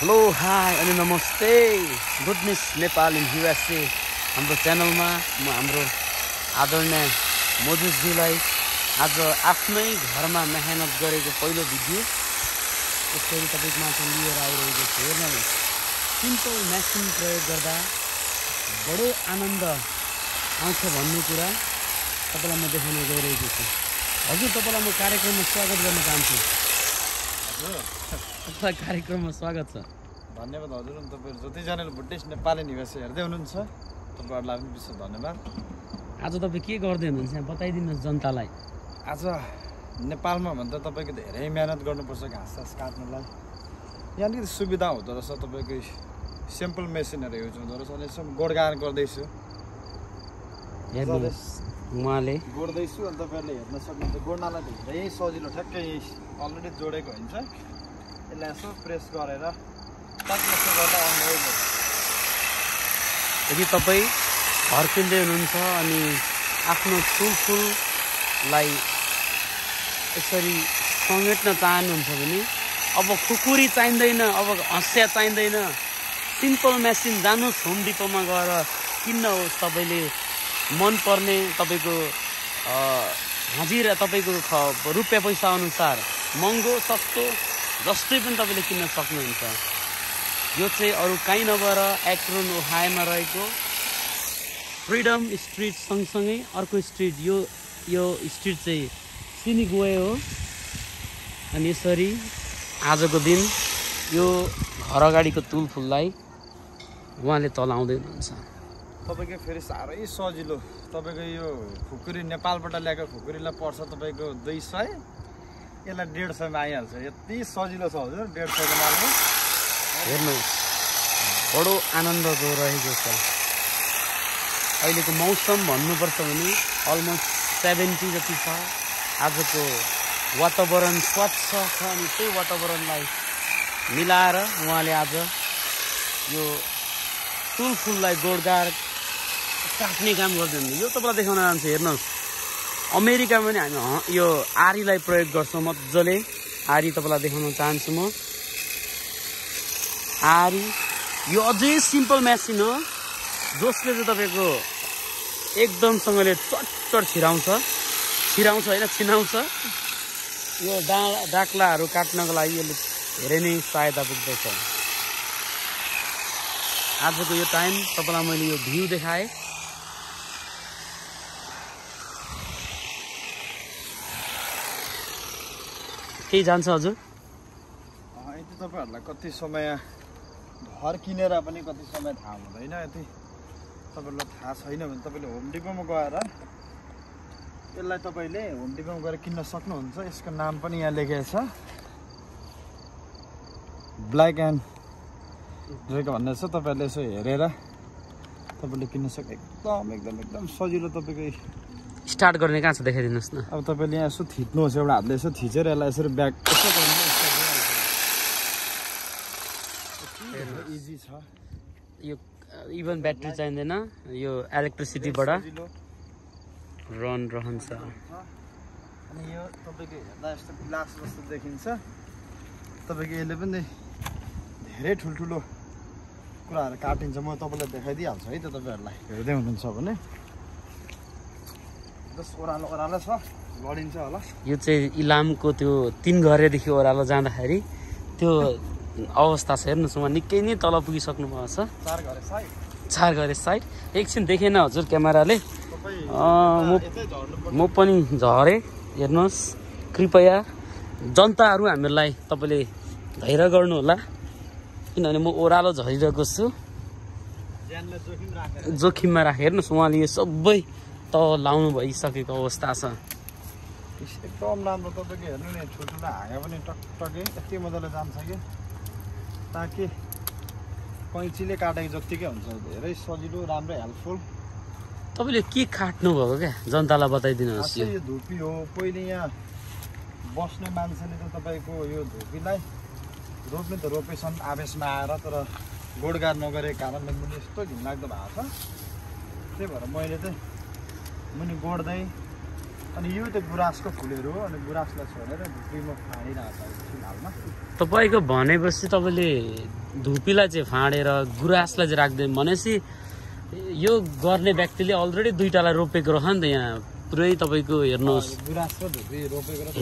Hello hi अनि नमस्ते। Goodness Nepal in USA हाम्रो च्यानलमा म हाम्रो आदरणीय मोजुसजीलाई आज आफ्नै घरमा मेहनत गरेको पहिलो भिडियो। यसरी तपाईँको माथि लिएर आइरहेको छु। हेर्नुहोस् सिम्पल मेसिन प्रयोग गर्दा बडो आनन्द आउँछ भन्ने कुरा तपाईँलाई म देखाउन गइरहेको छु। हजुर तपाईँलाई म कार्यक्रममा स्वागत गर्न चाहन्छु। हजुर। तपाईँलाई कार्यक्रममा स्वागत छ। धन्यवाद हजुर। अनि तपाईँहरू जतिजनाले बुद्धिस्ट नेपाली निवासी हेर्दै हुनुहुन्छ। तपाईँहरूलाई पनि विशेष धन्यवाद। आज तपाईँ के गर्दै हुनुहुन्छ? यहाँ बताइदिनुहोस् जनतालाई। आज नेपालमा भन्दा तपाईँको धेरै मिहिनेत गर्नुपर्छ घाँस सास काट्नुलाई। यहाँ अलिकति सुविधा हुँदो रहेछ तपाईँको सिम्पल मेसिनहरू युज हुँदो रहेछ। अनि यसो गोडगाड गर्दैछु। उहाँले। गोड्दैछु। अनि तपाईँहरूले हेर्न सक्नुहुन्छ गोड्नलाई धेरै सजिलो ठ्याक्कै अलरेडी जोडेको हुन्छ। यसलाई यसो प्रेस गरेर यदि तपाईँ फर्किँदै हुनुहुन्छ अनि आफ्नो फुलफुललाई यसरी समेट्न चाहनुहुन्छ भने अब खुकुरी चाहिँदैन अब हँसिया चाहिँदैन सिम्पल मेसिन जानुहोस् होम डिपोमा गएर किन्नुहोस् तपाईँले मनपर्ने तपाईँको हाजिरा तपाईँको रुपियाँ पैसा अनुसार महँगो सस्तो जस्तै पनि तपाईँले किन्न सक्नुहुन्छ यो चाहिँ अरू कहीँ नभएर एक्रोन ओहायमा रहेको। फ्रिडम स्ट्रिट सँगसँगै अर्को स्ट्रिट यो यो स्ट्रिट चाहिँ सिनिगोए हो। अनि यसरी आजको दिन यो घर अगाडिको तुलफुललाई उहाँले तलाउँदै हुनुहुन्छ। तपाईँको फेरि साह्रै सजिलो। तपाईँको यो खुकुरी नेपालबाट ल्याएको खुकुरीलाई पर्छ तपाईँको दुई सय। यसलाई डेढ सयमा आइहाल्छ। यति सजिलो छ हजुर डेढ सयको मालमा हेर्नुहोस् बडो आनन्दको रहेको छ। अहिलेको मौसम भन्नुपर्छ भने अलमोस्ट सेभेन्टी जति छ। आजको वातावरण स्वच्छ छ अनि त्यही वातावरणलाई मिलाएर उहाँले आज यो तुलफुललाई गोडगाड काट्ने काम गर्दैन। यो तपाईँलाई देखाउन जान्छु हेर्नुहोस्। अमेरिकामा पनि हामी यो आरीलाई प्रयोग गर्छौँ मजाले। आरी तपाईँलाई देखाउन चाहन्छु म। आरी। यो अझै सिम्पल मेसिन हो जसले चाहिँ तपाईँको एकदमसँगले चटचट छिराउँछ। छिराउँछ होइन छिनाउँछ। यो डाँडा डाक्लाहरू काट्नको लागि यसले धेरै नै सहायता पुग्दछ। आजको यो टाइम तपाईँलाई मैले यो भ्यू देखाएँ। केही जान्छ हजुर? तपाईँहरूलाई कति समय घर किनेर पनि कति समय थाहा हुँदैन यति। तपाईँहरूलाई थाहा छैन भने तपाईँले होम डिपोमा गएर यसलाई तपाईँले होम डिपोमा गएर किन्न सक्नुहुन्छ। यसको नाम पनि यहाँ लेखेको छ। ब्ल्याक एन्ड रेको भन्ने छ। तपाईँहरूले यसो हेरेर तपाईँले किन्न सक् एकदम एकदम एकदम सजिलो तपाईँको स्टार्ट गर्ने कहाँ छ देखाइदिनुहोस् न। अब तपाईँले यहाँ यसो थिच्नुहोस्। एउटा हातले यसो थिचेर यसलाई यसरी ब्याग यसो इजी छ। यो इभन ब्याट्री चाहिँदैन यो इलेक्ट्रिसिटीबाट रन रहन्छ। अनि यो तपाईँको हेर्दा यस्तो ग्लास जस्तो देखिन्छ। तपाईँको यसले पनि धेरै ठुल्ठुलो कुराहरू काटिन्छ। म तपाईँलाई देखाइदिइहाल्छु है त तपाईँहरूलाई हेर्दै हुनुहुन्छ भने। जस ओह्रालो ओह्रालो छ लडिन्छ होला। यो चाहिँ इलामको त्यो तिन घरेदेखि ओह्रालो जाँदाखेरि त्यो अवस्था छ हेर्नुहोस् उहाँ निकै नै तल पुगिसक्नु भएको छ। चार घरे साइड। एकछिन देखेन हजुर क्यामेराले। म म पनि झरेँ। हेर्नुहोस् कृपया जनताहरू हामीलाई तपाईँले धैर्य गर्नु होला किनभने म ओह्रालो झरिरहेको छु। जोखिममा राखेर हेर्नुहोस् उहाँले यो सबै त लाउनु भइसकेको अवस्था छ। एकदम राम्रो तपाईँको हेर्नु नि ठुल्ठुलो हाँगा पनि टकटकै। यति मजाले जान्छ कि? ताकि कैँचीले काटेको जत्तिकै हुन्छ धेरै सजिलो राम्रो हेल्पफुल। तपाईँले के काट्नु भएको क्या? जनतालाई बताइदिनुहोस् यो धुपी हो। पहिले यहाँ बस्ने मान्छेले त तपाईँको यो धुपीलाई रोप्ने त रोपेछन् आवेशमा आएर तर गोडगाड नगरेको कारणले मुनि यस्तो घिनलाग्दो भएको छ। त्यही भएर मैले चाहिँ मुनि गोड्दै अनि यो त गुराँसको फुलहरू हो अनि गुराँसलाई छोडेर धुपीमा फाँडिरहेको छ फिलहालमा तपाईँको भनेपछि तपाईँले धुपीलाई चाहिँ फाँडेर गुराँसलाई चाहिँ राख्दैन भनेपछि यो गर्ने व्यक्तिले अलरेडी दुइटालाई रोपेको रह नि त यहाँ। पुरै तपाईँको हेर्नुहोस्।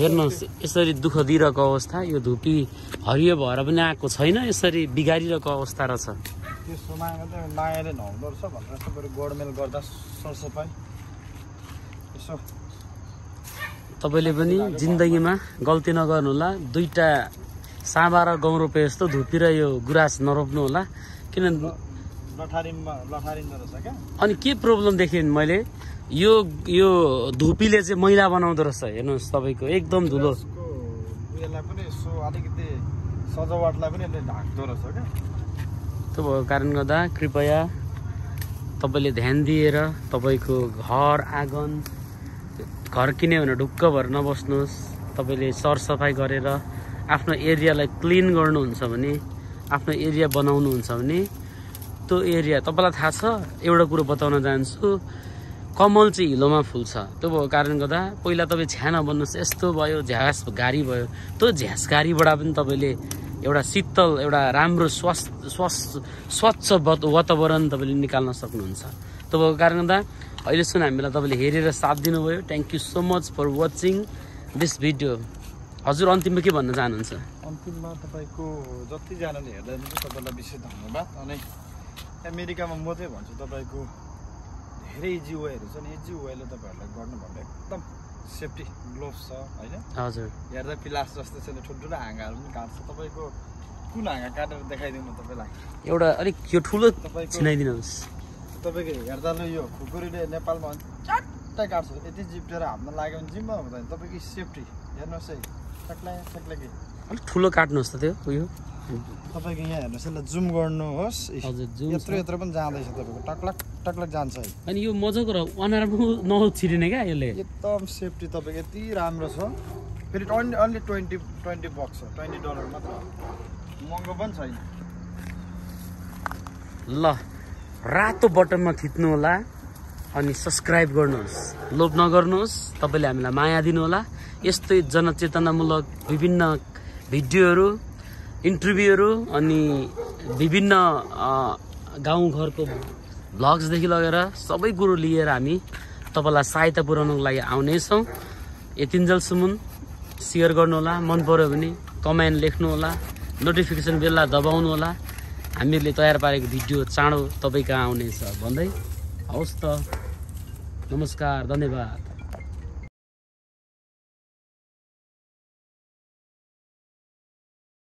हेर्नुहोस् यसरी दुःख दिइरहेको अवस्था यो धुपी हरियो भएर पनि आएको छैन यसरी बिगारिरहेको अवस्था रहेछ। त्यो मायाले रहेछ भनेर यसो बरु गोडमेल गर्दा सरसफाइ यसो तपाईँले पनि जिन्दगीमा गल्ती नगर्नु होला दुईटा साँबा र गहुँ रोपे जस्तो धुपी र यो गुराँस नरोप्नु होला किन अनि के प्रब्लम देखेँ मैले? यो यो धुपीले चाहिँ मैला बनाउँदो रहेछ। हेर्नुहोस् तपाईँको एकदम धुलो। त्यो भएको कारणले गर्दा कृपया तपाईँले ध्यान दिएर तपाईँको घर आँगन घर किन्यो भने ढुक्क भएर नबस्नुहोस्। तपाईँले सरसफाइ गरेर आफ्नो एरियालाई क्लिन गर्नुहुन्छ भने आफ्नो एरिया बनाउनुहुन्छ भने त्यो एरिया तपाईँलाई थाहा छ? एउटा कुरो बताउन चाहन्छु कमल चाहिँ हिलोमा फुल्छ। त्यो भएको कारणले गर्दा पहिला तपाईँ छ्याना बन्नुहोस् यस्तो भयो झ्यास घारी भयो। त्यो झ्यास घारीबाट पनि तपाईँले एउटा शीतल एउटा राम्रो स्वास्थ्य स्वच्छ वत- वातावरण तपाईँले निकाल्न सक्नुहुन्छ। त्यो भएको कारणले गर्दा अहिलेसम्म हामीलाई तपाईँले हेरेर साथ दिनुभयो। Thank you so much for watching this video हजुर अन्तिममा के भन्न चाहनुहुन्छ? अन्तिममा तपाईँको जतिजनाले हेर्दै तपाईँलाई विशेष धन्यवाद। अनि अमेरिकामा म चाहिँ भन्छु तपाईँको धेरै इजी वेहरू छ नि इजी वेले तपाईँहरूलाई गर्नु भन्दा एकदम सेफ्टी ग्लोभ्स छ होइन? हजुर। हेर्दा पिलास जस्तो छैन ठुल्ठुलो हाँगाहरू पनि काट्छ। तपाईँको कुन हाँगा काटेर देखाइदिनु तपाईँलाई एउटा अलिक यो ठुलो तपाईँको चिनाइदिनुहोस् तपाईँको हेर्दा ल यो खुकुरीले नेपालमा च्याट्टै काट्छ। यति जिप्टेर हाम्न लाग्यो भने जिम्मा हुँदैन तपाईँको सेफ्टी। हेर्नुहोस् है सक्ला सक्ला कि? अलिक ठुलो काट्नुहोस् त त्यो उयो। तपाईँको यहाँ हेर्नुहोस् यसलाई जुम गर्नुहोस्। हजुर जुम यत्रो यत्रो पनि जाँदैछ तपाईँको। टक्लक टक्लक जान्छ है। अनि यो मजाको र अनुहार नछिरिने क्या यसले? एकदम सेफ्टी तपाईँको यति राम्रो छ। फेरि only only twenty twenty bucks हो ट्वेन्टी डलर मात्र। महँगो पनि छैन। ल। रातो बटनमा थिच्नु होला अनि सब्सक्राइब गर्नुहोस्। लोभ नगर्नुहोस्। तपाईँले हामीलाई माया दिनुहोला। यस्तै जनचेतनामूलक विभिन्न भिडियोहरू इन्टरभ्यूहरू अनि विभिन्न गाउँघरको भ्लग्सदेखि लगेर सबै कुरो लिएर हामी तपाईँलाई सहायता पुर्याउनको लागि आउनेछौँ। यतिन्जेलसम्म सेयर गर्नुहोला। मन पऱ्यो भने कमेन्ट लेख्नुहोला। नोटिफिकेसन बेललाई दबाउनु होला हामीहरूले तयार पारेको भिडियो चाँडो तपाईँ कहाँ आउनेछ भन्दै हवस् त नमस्कार धन्यवाद।